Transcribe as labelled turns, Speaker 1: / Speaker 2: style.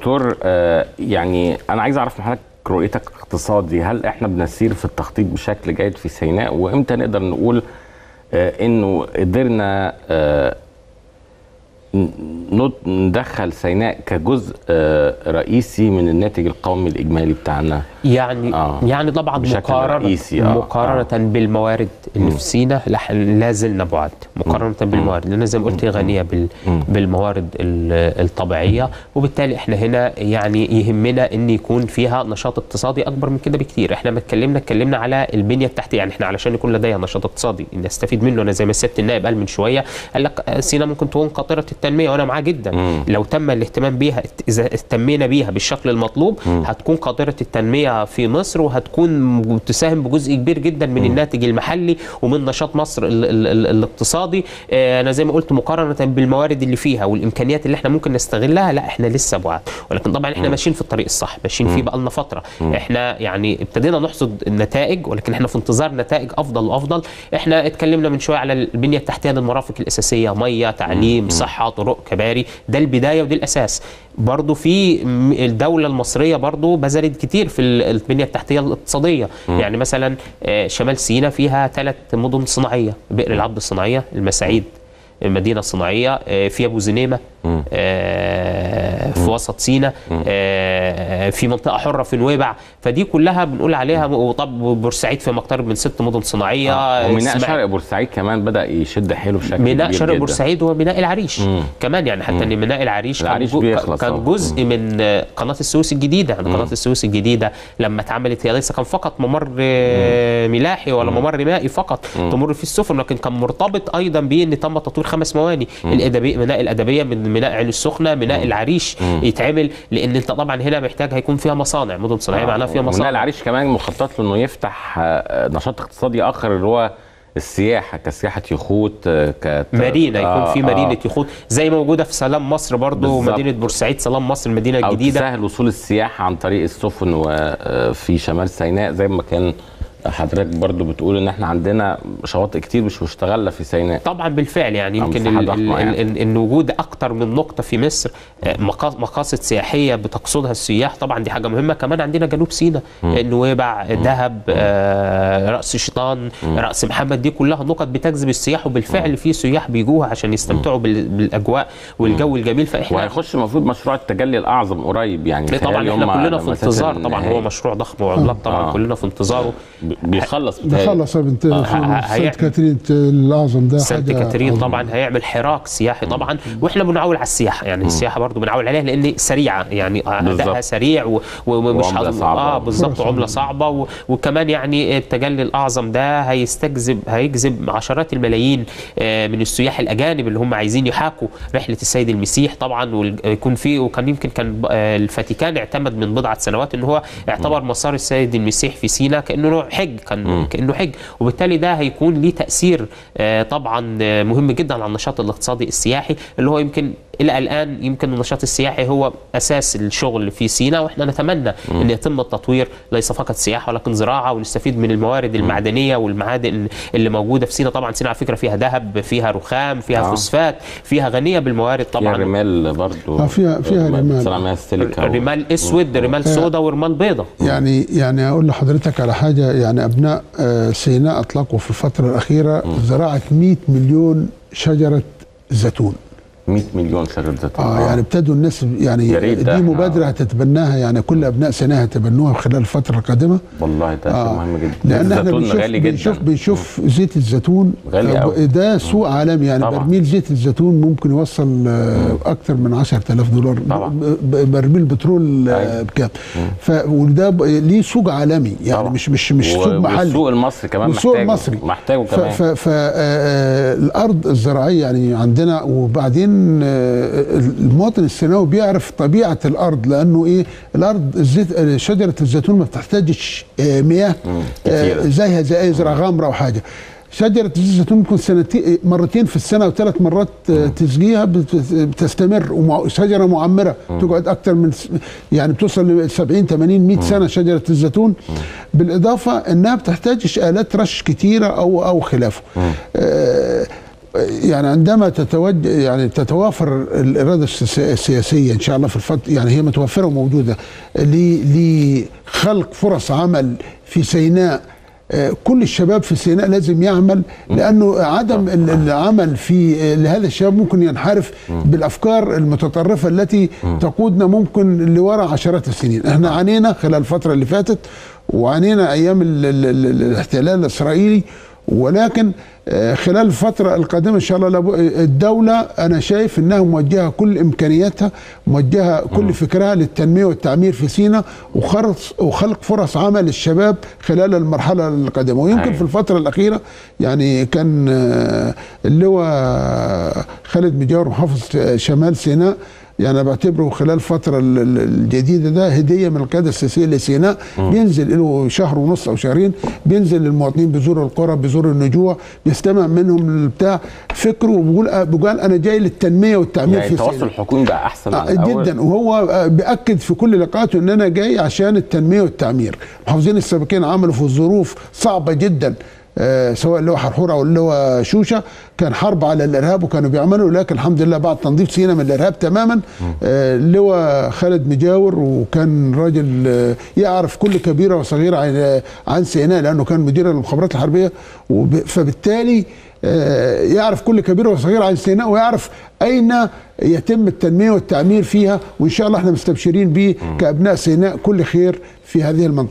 Speaker 1: دكتور آه، يعني أنا عايز أعرف من حضرتك رؤيتك اقتصادي. هل إحنا بنسير في التخطيط بشكل جيد في سيناء؟ وإمتى نقدر نقول آه، إنه قدرنا آه، ندخل سيناء كجزء آه، رئيسي من الناتج القومي الإجمالي بتاعنا.
Speaker 2: يعني
Speaker 1: آه.
Speaker 2: يعني طبعا مقارنه
Speaker 1: رئيسي، آه،
Speaker 2: مقارنة
Speaker 1: آه.
Speaker 2: بالموارد اللي في سينا لا زلنا بعاد مقارنة بالموارد لأن زي ما قلت غنية بال بالموارد ال- الطبيعية. وبالتالي إحنا هنا يعني يهمنا إن يكون فيها نشاط اقتصادي أكبر من كده بكتير. إحنا ما اتكلمنا اتكلمنا على البنية التحتية. يعني إحنا علشان يكون لديها نشاط اقتصادي نستفيد منه. أنا زي ما سياده النائب قال من شوية قال لك سينا ممكن تكون قاطرة التنمية وأنا جدا.
Speaker 1: مم.
Speaker 2: لو تم الاهتمام بيها إذا اهتمينا بيها بالشكل المطلوب هتكون قاطرة التنمية في مصر وهتكون تساهم بجزء كبير جدا من الناتج المحلي ومن نشاط مصر ال ال ال الاقتصادي. آه، أنا زي ما قلت مقارنة بالموارد اللي فيها والإمكانيات اللي إحنا ممكن نستغلها لا إحنا لسه بعاد. ولكن طبعا إحنا ماشيين في الطريق الصح ماشيين فيه بقى لنا فترة. إحنا يعني ابتدينا نحصد النتائج ولكن إحنا في انتظار نتائج أفضل وأفضل. إحنا اتكلمنا من شوية على البنية التحتية للمرافق الأساسية مية تعليم صحة طرق كباري. ده البداية ودي الأساس. برضو في م- الدولة المصرية برضو بذلت كتير في ال- البنية التحتية الاقتصادية. يعني مثلا آه، شمال سيناء فيها ثلاث مدن صناعية بئر العبد الصناعية المساعيد المدينة الصناعية آه، في أبو زنيمة آه، في وسط سيناء آه، في منطقة حرة في نويبع. فدي كلها بنقول عليها وطب بورسعيد في مقترب من ست مدن صناعية.
Speaker 1: وميناء
Speaker 2: اسماعيل-
Speaker 1: شرق بورسعيد كمان بدأ يشد حيله بشكل
Speaker 2: ميناء شرق. بورسعيد هو ميناء العريش. كمان يعني حتى إن ميناء العريش,
Speaker 1: العريش بيخلص.
Speaker 2: كان جزء من آه، قناة السويس الجديدة. يعني قناة السويس الجديدة لما اتعملت هي ليس كان فقط ممر آه، ملاحي ولا ممر مائي فقط تمر فيه السفن لكن كان مرتبط أيضا بإن تم تطوير خمس مواني. الادبيه ميناء الأدبية من ميناء عين السخنة ميناء العريش. يتعمل لأن أنت طبعا هنا محتاج هيكون فيها مصانع مدن صناعية معناها فيها مصانع
Speaker 1: العريش كمان مخطط له إنه يفتح آه، نشاط اقتصادي آخر اللي هو السياحة كسياحة يخوت آه، ك
Speaker 2: مارينا يكون
Speaker 1: آه،
Speaker 2: في
Speaker 1: آه.
Speaker 2: مارينا يخوت زي موجودة في سلام مصر برضو
Speaker 1: بالظبط.
Speaker 2: مدينة بورسعيد سلام مصر المدينة
Speaker 1: أو
Speaker 2: الجديدة
Speaker 1: تسهل وصول السياحة عن طريق السفن وفي شمال سيناء زي ما كان حضرتك برضو بتقول إن إحنا عندنا شواطئ كتير مش مشتغلة في سيناء.
Speaker 2: طبعا بالفعل يعني يمكن ال-
Speaker 1: يعني.
Speaker 2: ان وجود أكتر من نقطة في مصر آه، مقا- مقاصد سياحية بتقصدها السياح طبعا دي حاجة مهمة. كمان عندنا جنوب سيناء نويبع دهب آه، رأس شيطان رأس محمد دي كلها نقط بتجذب السياح وبالفعل في سياح بيجوها عشان يستمتعوا بال- بالأجواء والجو الجميل. فإحنا
Speaker 1: وهيخش المفروض مشروع التجلي الأعظم قريب يعني.
Speaker 2: طبعا
Speaker 1: متهيألي إحنا
Speaker 2: كلنا في انتظار طبعا. هو مشروع ضخم وعملاق طبعا
Speaker 1: آه.
Speaker 2: كلنا في انتظاره.
Speaker 1: بيخلص
Speaker 3: ده
Speaker 1: بتهيألي.
Speaker 3: خلص يا بنت
Speaker 2: ه-
Speaker 3: سانت كاترين الأعظم ده
Speaker 2: سانت كاترين. طبعا هيعمل حراك سياحي طبعا وإحنا بنعول على السياحة يعني السياحة برضو بنعول عليها لأن سريعة يعني ادائها. سريع ومش. آه بالظبط
Speaker 3: فرصة.
Speaker 2: عملة صعبة وكمان يعني التجلي الأعظم ده هيستجذب هيجذب عشرات الملايين آه، من السياح الأجانب اللي هم عايزين يحاكوا رحلة السيد المسيح طبعا ويكون في وكان يمكن كان آه، الفاتيكان اعتمد من بضعة سنوات إن هو اعتبر مسار السيد المسيح في سيناء كأنه نوع حج كان كانه حج. وبالتالي ده هيكون ليه تأثير آه، طبعا آه، مهم جدا على النشاط الاقتصادي السياحي اللي هو يمكن إلى الآن يمكن النشاط السياحي هو أساس الشغل في سيناء وإحنا نتمنى إن يتم التطوير ليس فقط سياحة ولكن زراعة ونستفيد من الموارد المعدنية والمعادن اللي موجودة في سيناء طبعا سيناء على فكرة فيها ذهب فيها رخام فيها
Speaker 1: آه.
Speaker 2: فوسفات فيها غنية بالموارد
Speaker 1: فيها
Speaker 2: طبعا.
Speaker 1: رمال برضو.
Speaker 3: آه، فيها- فيها رمال.
Speaker 2: رمال. أسود رمال سوداء ورمال بيضاء
Speaker 3: يعني يعني أقول لحضرتك على حاجة يعني أبناء آه، سيناء أطلقوا في الفترة الأخيرة زراعة 100 مليون شجرة زيتون.
Speaker 1: 100 مليون شجرة زيتون
Speaker 3: آه يعني ابتدوا الناس يعني
Speaker 1: يا ريت ده.
Speaker 3: دي مبادره هتتبناها يعني كل أبناء سيناء هيتبنوها خلال الفترة القادمة.
Speaker 1: والله ده شيء مهم جدا.
Speaker 3: لأن
Speaker 1: إحنا
Speaker 3: بنشوف
Speaker 1: غالي جدا.
Speaker 3: بنشوف بنشوف زيت الزيتون.
Speaker 1: غالي
Speaker 3: آه،
Speaker 1: أوي.
Speaker 3: ده سوق عالمي يعني
Speaker 1: طبعا.
Speaker 3: برميل زيت الزيتون ممكن يوصل آه، أكتر من 10000 دولار.
Speaker 1: طبعا.
Speaker 3: برميل بترول آه،
Speaker 1: أيوة.
Speaker 3: بكام. ف وده ليه سوق عالمي يعني
Speaker 1: طبعا.
Speaker 3: مش مش مش سوق محلي.
Speaker 1: والسوق المصري كمان
Speaker 3: والسوق
Speaker 1: محتاجه.
Speaker 3: المصري.
Speaker 1: محتاجه كمان.
Speaker 3: فالارض الزراعية يعني عندنا وبعدين آه، المواطن السيناوي بيعرف طبيعة الأرض لأنه إيه؟ الأرض الزيت شجرة الزيتون ما بتحتاجش آه، مياه آه،. زيها زي أي زرع غامرة حاجة. شجرة الزيتون ممكن سنتين مرتين في السنة وثلاث مرات تسقيها بت- بتستمر ومع- شجرة معمرة تقعد أكثر من يعني بتوصل ل 70 80 100 سنة شجرة الزيتون. بالإضافة إنها بتحتاجش آلات رش كتيرة أو أو خلافه. يعني عندما تتوجه يعني تتوافر الإرادة السياسيه إن شاء الله في الفترة يعني هي متوفرة وموجودة لخلق فرص عمل في سيناء آه، كل الشباب في سيناء لازم يعمل لأنه عدم ال- العمل في لهذا الشباب ممكن ينحرف بالأفكار المتطرفة التي تقودنا ممكن لوراء عشرات السنين. إحنا عانينا خلال الفترة اللي فاتت وعانينا أيام ال ال ال الاحتلال الإسرائيلي ولكن آه، خلال الفترة القادمة إن شاء الله لابو- الدولة أنا شايف أنها موجهة كل إمكانياتها موجهة كل فكرها للتنمية والتعمير في سيناء وخلق وخلق فرص عمل للشباب خلال المرحلة القادمة ويمكن
Speaker 1: أيوة.
Speaker 3: في الفترة الأخيرة يعني كان آه، اللواء خالد مجاور محافظ شمال سيناء يعني أنا بعتبره خلال الفترة ال- ال- الجديدة ده هدية من القيادة السياسية لسيناء. بينزل له شهر ونص أو شهرين بينزل للمواطنين بيزور القرى بيزور النجوع بيستمع منهم بتاع فكره وبيقول بيقول أنا جاي للتنمية والتعمير
Speaker 1: يعني
Speaker 3: في
Speaker 1: التواصل
Speaker 3: سيناء
Speaker 1: الحكومي بقى أحسن من
Speaker 3: آه،. جدا. وهو آه، بيأكد في كل لقاءاته إن أنا جاي عشان التنمية والتعمير. المحافظين السابقين عملوا في ظروف صعبة جدا. سواء اللي هو حرحوره أو اللي هو شوشة كان حرب على الإرهاب وكانوا بيعملوا لكن الحمد لله بعد تنظيف سينا من الإرهاب تماما آه، اللواء خالد مجاور وكان راجل آه، يعرف كل كبيرة وصغيرة عن عن سيناء لأنه كان مدير المخابرات الحربية فبالتالي آه، يعرف كل كبيرة وصغيرة عن سيناء ويعرف أين يتم التنمية والتعمير فيها وإن شاء الله إحنا مستبشرين به كأبناء سيناء كل خير في هذه المنطقة.